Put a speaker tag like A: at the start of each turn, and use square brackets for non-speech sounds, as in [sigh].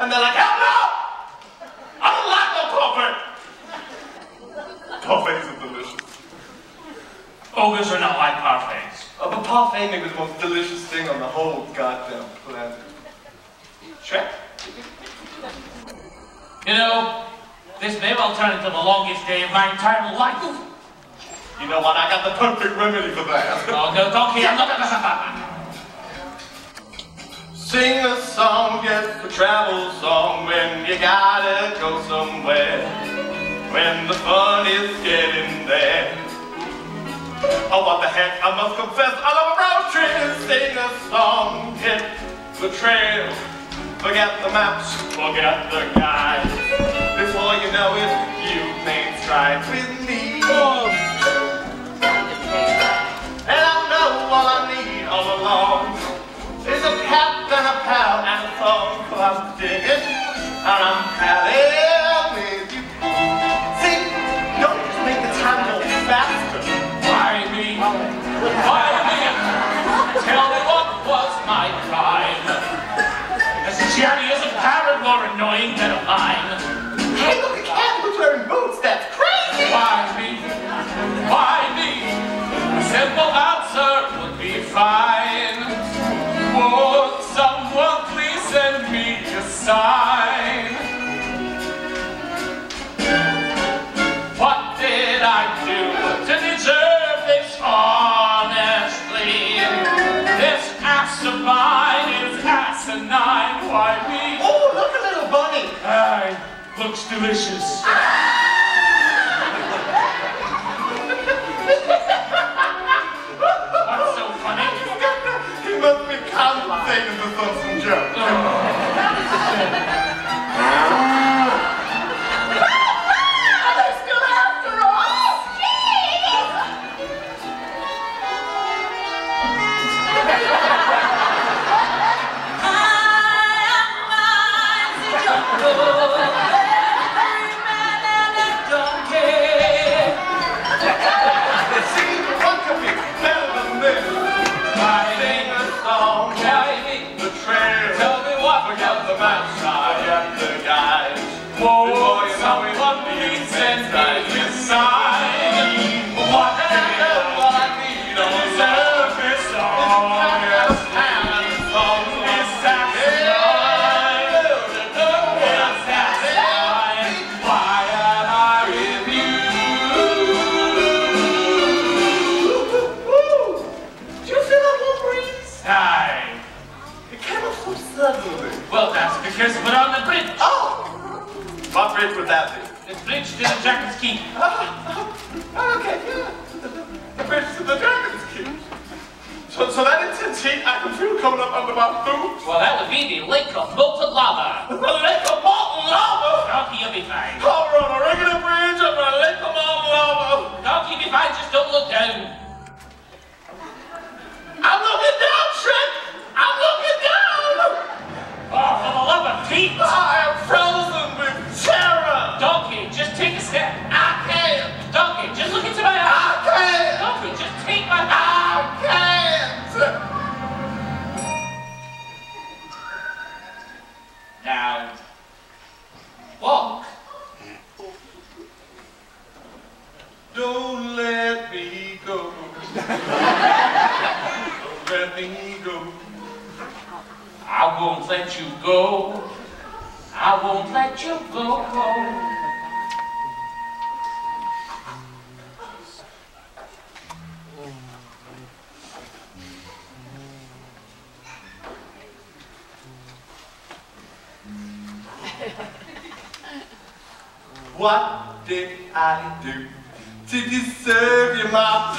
A: And they're like, hell no! I don't like no coffee! Parfaits are delicious.
B: Ogres are not like parfaits.
A: Oh, but parfait may be the most delicious thing on the whole goddamn planet. Shrek?
B: You know, this may well turn into the longest day of my entire life.
A: You know what? I got the perfect remedy for that.
B: Oh, no, donkey, I'm [laughs]
A: travel song when you gotta go somewhere. When the fun is getting there. Oh, what the heck, I must confess, I love a road trip. Sing a song, hit the trail. Forget the maps, forget the guide. Before you know it, you've made strides with me. And I'm digging and I'm palling with you. See, don't just make the time go faster.
B: Why me? Why me? Tell me what was my crime? As chatty as a parrot, more annoying than a mime.
A: Hey, look, a cat who's wearing boots. That's crazy.
B: Why me? Why me? A simple answer would be fine. A. Aye, looks delicious. What's so funny?
A: he must be contemplating to throw some jokes. See, what could be better than this? Sing a song, the
B: me what
A: Forget the
B: What bridge
A: would that be?
B: The bridge to the Dragon's Keep.
A: Oh, okay, yeah. The, the, the bridge to the Dragon's Keep. So, so that intense heat I can feel coming up under my boots.
B: Well, that would be the lake of molten lava. [laughs]
A: The lake of molten lava!
B: Donkey, you'll be fine.
A: Oh, we're on a regular bridge over a I
B: won't let you go. I won't let you go.
A: What did I do to deserve you, my